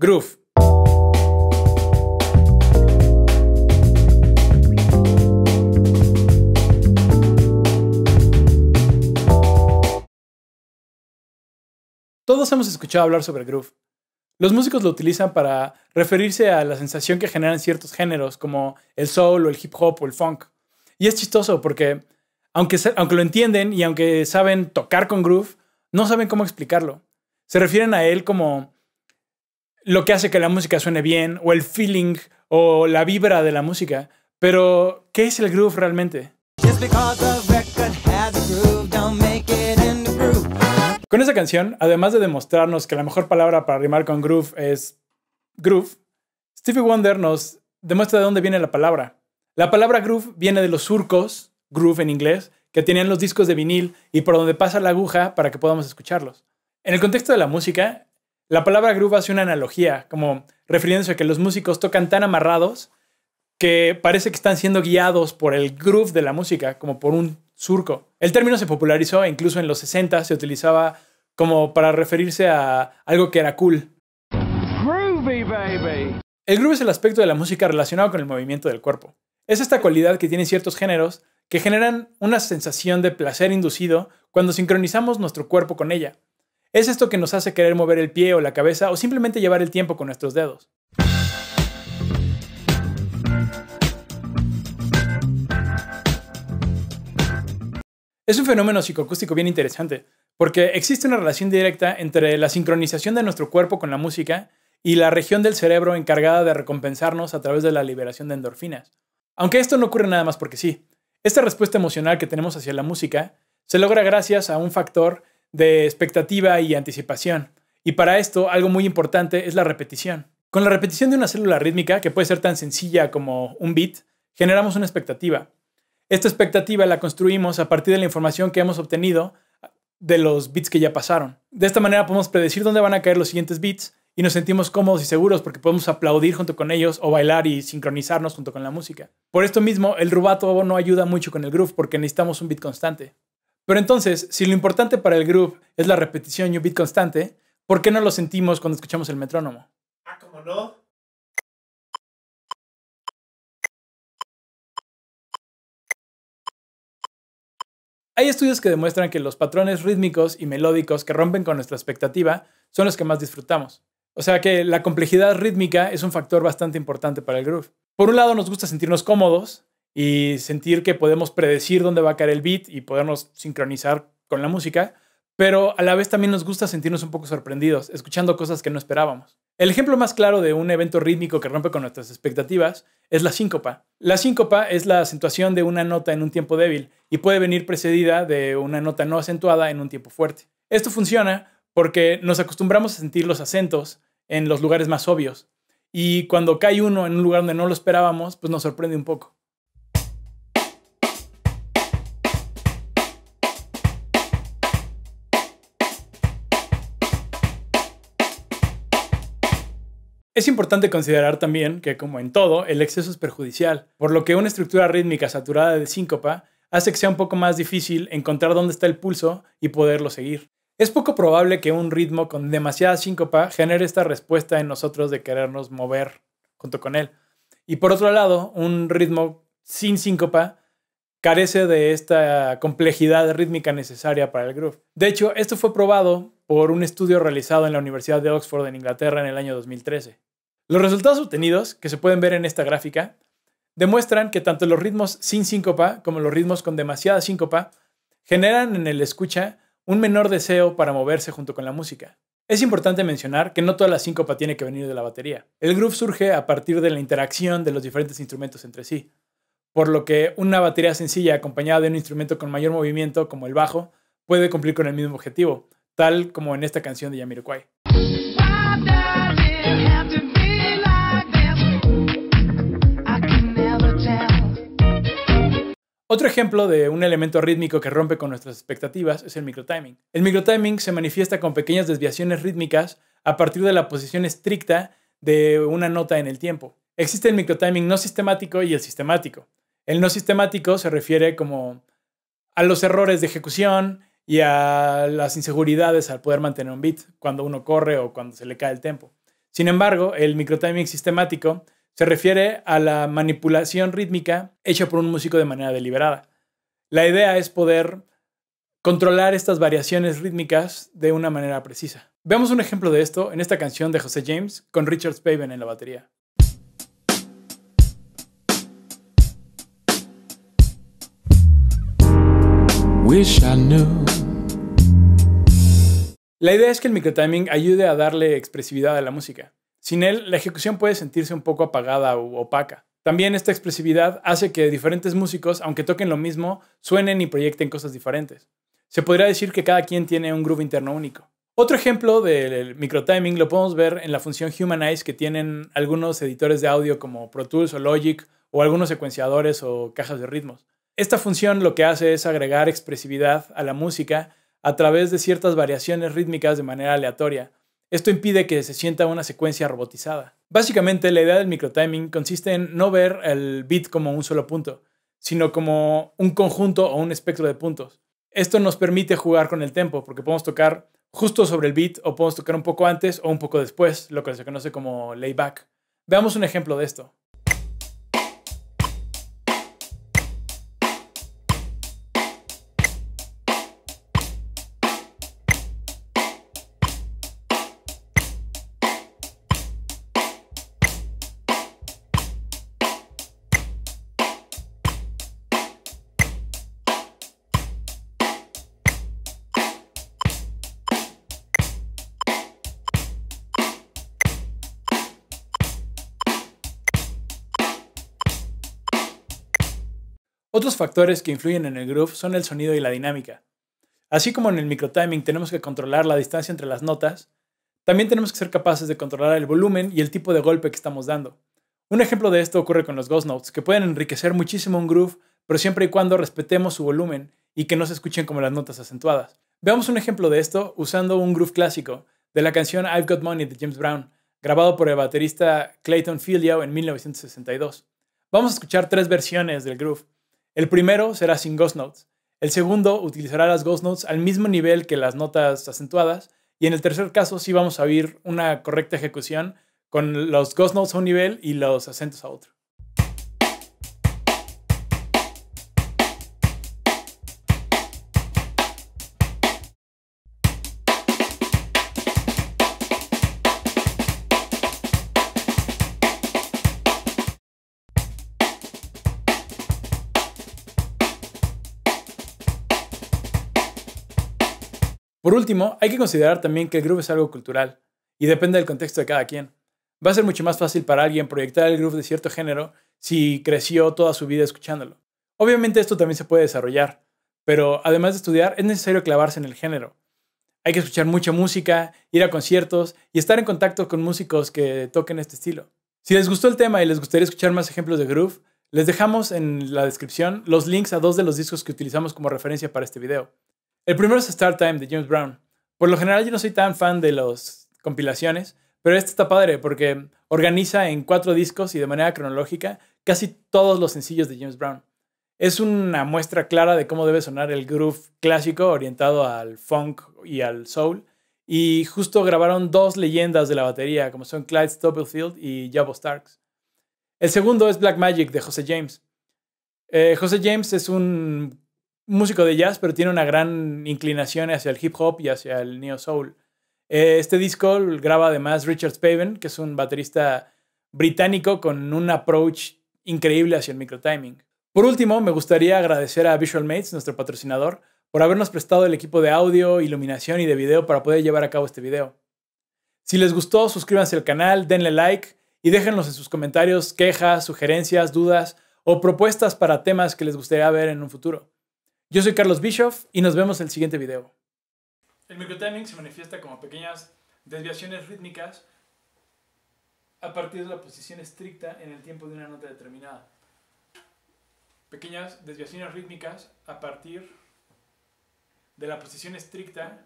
Groove. Todos hemos escuchado hablar sobre groove. Los músicos lo utilizan para referirse a la sensación que generan ciertos géneros como el soul o el hip hop o el funk. Y es chistoso porque aunque, aunque lo entienden y aunque saben tocar con groove, no saben cómo explicarlo. Se refieren a él como lo que hace que la música suene bien o el feeling o la vibra de la música. Pero, ¿qué es el groove realmente? Con esa canción, además de demostrarnos que la mejor palabra para rimar con groove es groove, Stevie Wonder nos demuestra de dónde viene la palabra. La palabra groove viene de los surcos, groove en inglés, que tenían los discos de vinil y por donde pasa la aguja para que podamos escucharlos. En el contexto de la música, la palabra groove hace una analogía, como refiriéndose a que los músicos tocan tan amarrados que parece que están siendo guiados por el groove de la música, como por un surco. El término se popularizó e incluso en los 60 se utilizaba como para referirse a algo que era cool. El groove es el aspecto de la música relacionado con el movimiento del cuerpo. Es esta cualidad que tienen ciertos géneros que generan una sensación de placer inducido cuando sincronizamos nuestro cuerpo con ella. Es esto que nos hace querer mover el pie o la cabeza o simplemente llevar el tiempo con nuestros dedos. Es un fenómeno psicoacústico bien interesante, porque existe una relación directa entre la sincronización de nuestro cuerpo con la música y la región del cerebro encargada de recompensarnos a través de la liberación de endorfinas. Aunque esto no ocurre nada más porque sí. Esta respuesta emocional que tenemos hacia la música se logra gracias a un factor de expectativa y anticipación. Y para esto, algo muy importante es la repetición. Con la repetición de una célula rítmica, que puede ser tan sencilla como un beat, generamos una expectativa. Esta expectativa la construimos a partir de la información que hemos obtenido de los bits que ya pasaron. De esta manera podemos predecir dónde van a caer los siguientes bits y nos sentimos cómodos y seguros porque podemos aplaudir junto con ellos o bailar y sincronizarnos junto con la música. Por esto mismo, el rubato no ayuda mucho con el groove porque necesitamos un beat constante. Pero entonces, si lo importante para el groove es la repetición y un beat constante, ¿por qué no lo sentimos cuando escuchamos el metrónomo? Ah, ¿cómo no? Hay estudios que demuestran que los patrones rítmicos y melódicos que rompen con nuestra expectativa son los que más disfrutamos. O sea que la complejidad rítmica es un factor bastante importante para el groove. Por un lado nos gusta sentirnos cómodos y sentir que podemos predecir dónde va a caer el beat y podernos sincronizar con la música, pero a la vez también nos gusta sentirnos un poco sorprendidos, escuchando cosas que no esperábamos. El ejemplo más claro de un evento rítmico que rompe con nuestras expectativas es la síncopa. La síncopa es la acentuación de una nota en un tiempo débil y puede venir precedida de una nota no acentuada en un tiempo fuerte. Esto funciona porque nos acostumbramos a sentir los acentos en los lugares más obvios y cuando cae uno en un lugar donde no lo esperábamos, pues nos sorprende un poco. Es importante considerar también que, como en todo, el exceso es perjudicial, por lo que una estructura rítmica saturada de síncopa hace que sea un poco más difícil encontrar dónde está el pulso y poderlo seguir. Es poco probable que un ritmo con demasiada síncopa genere esta respuesta en nosotros de querernos mover junto con él. Y por otro lado, un ritmo sin síncopa carece de esta complejidad rítmica necesaria para el groove. De hecho, esto fue probado por un estudio realizado en la Universidad de Oxford en Inglaterra en el año 2013. Los resultados obtenidos, que se pueden ver en esta gráfica, demuestran que tanto los ritmos sin síncopa como los ritmos con demasiada síncopa generan en el escucha un menor deseo para moverse junto con la música. Es importante mencionar que no toda la síncopa tiene que venir de la batería. El groove surge a partir de la interacción de los diferentes instrumentos entre sí, por lo que una batería sencilla acompañada de un instrumento con mayor movimiento como el bajo puede cumplir con el mismo objetivo, tal como en esta canción de Jamiroquai. Otro ejemplo de un elemento rítmico que rompe con nuestras expectativas es el microtiming. El microtiming se manifiesta con pequeñas desviaciones rítmicas a partir de la posición estricta de una nota en el tiempo. Existe el microtiming no sistemático y el sistemático. El no sistemático se refiere como a los errores de ejecución y a las inseguridades al poder mantener un beat cuando uno corre o cuando se le cae el tempo. Sin embargo, el microtiming sistemático se refiere a la manipulación rítmica hecha por un músico de manera deliberada. La idea es poder controlar estas variaciones rítmicas de una manera precisa. Veamos un ejemplo de esto en esta canción de José James con Richard Spaven en la batería. La idea es que el microtiming ayude a darle expresividad a la música. Sin él, la ejecución puede sentirse un poco apagada u opaca. También esta expresividad hace que diferentes músicos, aunque toquen lo mismo, suenen y proyecten cosas diferentes. Se podría decir que cada quien tiene un groove interno único. Otro ejemplo del microtiming lo podemos ver en la función Humanize que tienen algunos editores de audio como Pro Tools o Logic o algunos secuenciadores o cajas de ritmos. Esta función lo que hace es agregar expresividad a la música a través de ciertas variaciones rítmicas de manera aleatoria. Esto impide que se sienta una secuencia robotizada. Básicamente, la idea del microtiming consiste en no ver el beat como un solo punto, sino como un conjunto o un espectro de puntos. Esto nos permite jugar con el tempo, porque podemos tocar justo sobre el beat o podemos tocar un poco antes o un poco después, lo que se conoce como layback. Veamos un ejemplo de esto. Otros factores que influyen en el groove son el sonido y la dinámica. Así como en el microtiming tenemos que controlar la distancia entre las notas, también tenemos que ser capaces de controlar el volumen y el tipo de golpe que estamos dando. Un ejemplo de esto ocurre con los ghost notes, que pueden enriquecer muchísimo un groove, pero siempre y cuando respetemos su volumen y que no se escuchen como las notas acentuadas. Veamos un ejemplo de esto usando un groove clásico de la canción I've Got Money de James Brown, grabado por el baterista Clayton Filio en 1962. Vamos a escuchar tres versiones del groove. El primero será sin ghost notes. El segundo utilizará las ghost notes al mismo nivel que las notas acentuadas. Y en el tercer caso sí vamos a oír una correcta ejecución con los ghost notes a un nivel y los acentos a otro. Por último, hay que considerar también que el groove es algo cultural y depende del contexto de cada quien. Va a ser mucho más fácil para alguien proyectar el groove de cierto género si creció toda su vida escuchándolo. Obviamente esto también se puede desarrollar, pero además de estudiar es necesario clavarse en el género. Hay que escuchar mucha música, ir a conciertos y estar en contacto con músicos que toquen este estilo. Si les gustó el tema y les gustaría escuchar más ejemplos de groove, les dejamos en la descripción los links a dos de los discos que utilizamos como referencia para este video. El primero es Start Time de James Brown. Por lo general yo no soy tan fan de las compilaciones, pero este está padre porque organiza en cuatro discos y de manera cronológica casi todos los sencillos de James Brown. Es una muestra clara de cómo debe sonar el groove clásico orientado al funk y al soul. Y justo grabaron dos leyendas de la batería, como son Clyde Stubblefield y Jabo Starks. El segundo es Black Magic de José James. Eh, José James es un músico de jazz, pero tiene una gran inclinación hacia el hip hop y hacia el neo soul. Eh, este disco graba además Richard Spaven, que es un baterista británico con un approach increíble hacia el microtiming. Por último, me gustaría agradecer a Visual Mates, nuestro patrocinador, por habernos prestado el equipo de audio, iluminación y de video para poder llevar a cabo este video. Si les gustó, suscríbanse al canal, denle like y déjenlos en sus comentarios quejas, sugerencias, dudas o propuestas para temas que les gustaría ver en un futuro. Yo soy Carlos Bischoff y nos vemos en el siguiente video. El microtiming se manifiesta como pequeñas desviaciones rítmicas a partir de la posición estricta en el tiempo de una nota determinada. Pequeñas desviaciones rítmicas a partir de la posición estricta